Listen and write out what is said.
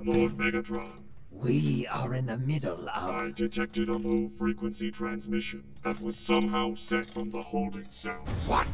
Lord Megatron, We are in the middle of... I detected a low-frequency transmission that was somehow sent from the holding cell. What?